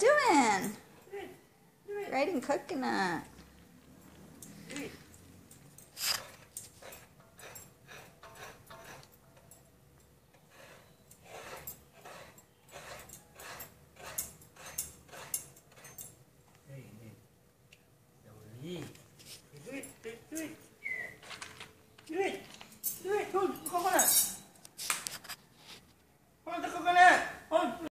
guys doing? writing coconut.